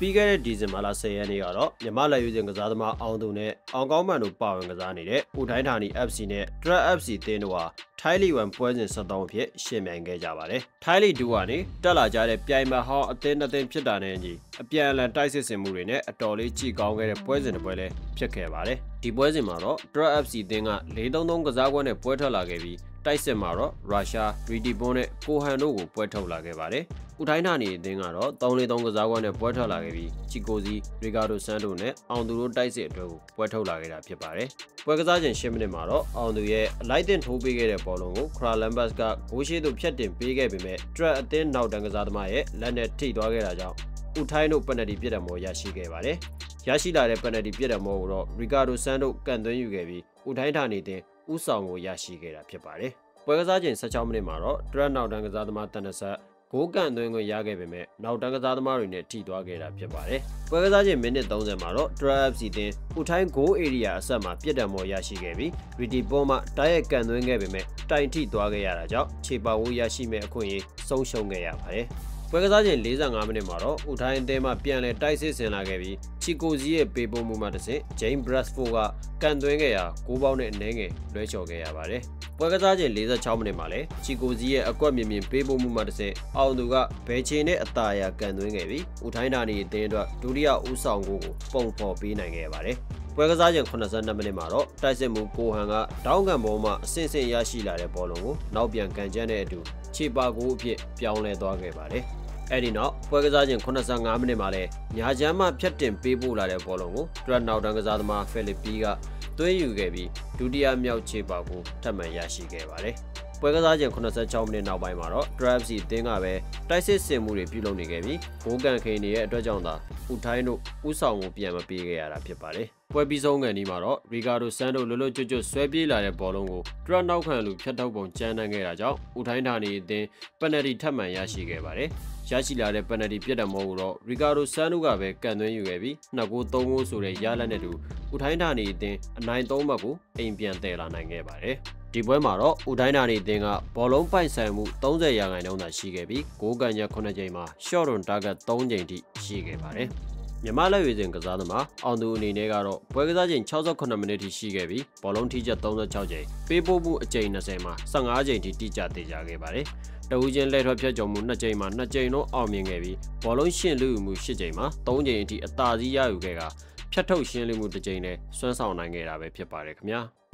ပြီးခဲ့တဲ့ဒီဇင်ဘာလ10ရက်နေ့ကတော့မြမလက်ရွေးစင်ကစားသမားအောင်သူနဲ့အောင်ကောင်းမှန်တို့ပါဝင်ကစားနေတဲ့ဦးတိုင်းဌာနီ FC နဲ့ Trap FC တင်းတို့ဟာထိုင်းလီဝန်ပွဲစဉ်73အဖြစ်ရှင်းမြိုင်ခဲ့ကြပါတယ်။ထိုင်းလီ2ကနေတက်လာကြတဲ့ပြိုင်မဟောင်းအသင်းအသင်းဖြစ်တာနဲ့အညီအပြန်အလှန်တိုက်စစ်ဆင်မှုတွေနဲ့အတော်လေးကြည်ကောင်းခဲ့တဲ့ပွဲစဉ်တစ်ပွဲလည်းဖြစ်ခဲ့ပါတယ်။ဒီပွဲစဉ်မှာတော့ Trap FC တင်းက4-3-3ကစားကွက်နဲ့ပွဲထွက်လာခဲ့ပြီး တိုက်စစ်မှာတော့ရုရှားရီတီပွန်နဲ့ကိုဟန်တို့ကိုပွဲထုတ်လာခဲ့ပါတယ်။ဥထိုင်းနာနေအသင်းကတော့3-4-3ကစားကွက်နဲ့ပွဲထွက်လာခဲ့ပြီးချီကိုစီရီကာဒိုဆန်တိုနဲ့အောင်သူတို့တိုက်စစ်အတွက်ကိုပွဲထုတ်လာခဲ့တာဖြစ်ပါတယ်။ပွဲကစားချိန်10မိနစ်မှာတော့အောင်သူရဲ့အလိုက်တင်ထိုးပေးခဲ့တဲ့ဘောလုံးကိုခရာလမ်ဘတ်ကဂိုးရှိသို့ဖြတ်တင်ပေးခဲ့ပေမဲ့ထရက်အသင်းနောက်တန်းကစားသမားရဲ့လက်နဲ့ထိသွားခဲ့တာကြောင့်ဥထိုင်းတို့ပက်နတီပြစ်ဒဏ်မောရရှိခဲ့ပါတယ်။ရရှိလာတဲ့ပက်နတီပြစ်ဒဏ်မောကိုတော့ရီကာဒိုဆန်တိုကန်သွင်းယူခဲ့ပြီးဥထိုင်းဌာနေတင် ဥဆောင်ကိုရရှိခဲ့တာဖြစ်ပါတယ်။ပွဲကစားချိန်16မိနစ်မှာတော့ဒရက်နောက်တန်းကစားသမားတန်နဆက်ဂိုးကန်သွင်းခွင့်ရခဲ့ပေမဲ့နောက်တန်းကစားသမားတွေနဲ့ထိသွားခဲ့တာဖြစ်ပါတယ်။ပွဲကစားချိန်မိနစ်30မှာတော့ Trap FC တင်ဥထိုင်းဂိုး area အဆက်မှာပြစ်ဒဏ်မော်ရရှိခဲ့ပြီး Riti ပေါ်မှာတိုက်ရိုက်ကန်သွင်းခဲ့ပေမဲ့တိုင်ထိသွားခဲ့ရတာကြောင့်ခြေပါဝိုးရရှိမဲ့အခွင့်အရေးဆုံးရှုံးခဲ့ရပါတယ်။ ပွဲကစားချိန်45မိနစ်မှာတော့ဦးထိုင်းအသင်းမှပြန်လည်တိုက်စစ်ဆင်လာခဲ့ပြီးချီကိုစီရဲ့ပေးပို့မှုမှတစ်ဆင့်ဂျိမ်းဘရက်စ်ဖိုကကန်သွင်းခဲ့ရာ6ပေါင်းနဲ့အနည်းငယ်လွှဲချော်ခဲ့ရပါတယ်။ပွဲကစားချိန်46မိနစ်မှာလည်းချီကိုစီရဲ့အကွက်မြင်မြင်ပေးပို့မှုမှတစ်ဆင့်အောင်သူကဘယ်ချင်နဲ့အသာအရာကန်သွင်းခဲ့ပြီးဦးထိုင်းဒါနီအသင်းအတွက်ဒုတိယဦးဆောင်ကိုပုံဖော်ပေးနိုင်ခဲ့ပါတယ်။ပွဲကစားချိန်82မိနစ်မှာတော့တိုက်စစ်မှုကိုဟန်ကတောင်းကန်ပေါ်မှာအဆင့်ဆင့်ရရှိလာတဲ့ဘောလုံးကိုနောက်ပြန်ကန်ကျန်းတဲ့အတူခြေပါကိုအဖြစ်ပြောင်းလဲသွားခဲ့ပါတယ်။ အဲ့ဒီနောက်ပွဲကစားချိန်85မိနစ်မှာလဲညာချမ်းမှဖြတ်တင်ပေးပို့လာတဲ့ဘောလုံးကိုဒရက်နောက်တန်းကစားသမားဖယ်လစ်ပီကသွင်းယူခဲ့ပြီးဒုတိယမြောက်ခြေပါကိုထပ်မံရရှိခဲ့ပါတယ်။ ပွဲကစားချိန်86မိနစ်နောက်ပိုင်းမှာတော့ Drafts အသင်းကပဲတိုက်စစ်ဆင်မှုတွေပြုလုပ်နေခဲ့ပြီးဂိုးကန်ခိန်နေတဲ့အတွက်ကြောင့်သာဦးထိုင်းတို့ဥဆောင်ကိုပြန်မပေးခဲ့ရတာဖြစ်ပါတယ်။ပွဲပြီးဆုံးကန်ဒီမှာတော့ရီကာဒိုဆန်တိုလွတ်လွတ်ကျွတ်ကျွတ်ဆွဲပြေးလာတဲ့ဘောလုံးကိုဒရက်နောက်ခံလူဖြတ်ထုတ်ပုံကြမ်းတမ်းခဲ့တာကြောင့်ဦးထိုင်းဌာနီအသင်းပက်နတီထပ်မံရရှိခဲ့ပါတယ်။ရရှိလာတဲ့ပက်နတီပြတ်တဲ့မောကိုတော့ရီကာဒိုဆန်တိုကပဲကန်သွင်းယူခဲ့ပြီးနှစ်ကိုသုံးကိုဆိုတဲ့ရလက်နဲ့တူဦးထိုင်းဌာနီအသင်းအနိုင်သုံးမှတ်ကိုအိမ်ပြန်တည်လာနိုင်ခဲ့ပါတယ်။ ဒီပွဲမှာတော့ဦးတိုင်းနာနေအသင်းကဘောလုံးပိုင်ဆိုင်မှု30ရာခိုင်နှုန်းသာရှိခဲ့ပြီးဂိုးကန်ရ9ချိန်မှာ short on target 3ချိန်ထိရှိခဲ့ပါတယ်။မြမလက်ရွေစဉ်ကစားသမားအောင်သူအနေနဲ့ကတော့ပွဲကစားချိန်68မိနစ်ထိရှိခဲ့ပြီးဘောလုံးထိချက်36ချိန်ပေးပို့မှုအကြိမ်20မှာ15ချိန်ထိတိကျသေးကြခဲ့ပါတယ်။တဝူးချင်းလက်ထွက်ဖြတ်ကျော်မှု2ချိန်မှာ2ချိန်လုံးအောင်မြင်ခဲ့ပြီးဘောလုံးရှင်းလူမှု8ချိန်မှာ3ချိန်အထိအသာစီးရယူခဲ့ကဖြတ်ထုတ်ရှင်းလင်းမှု2ချိန်နဲ့စွမ်းဆောင်နိုင်ခဲ့တာပဲဖြစ်ပါတယ်ခင်ဗျာ။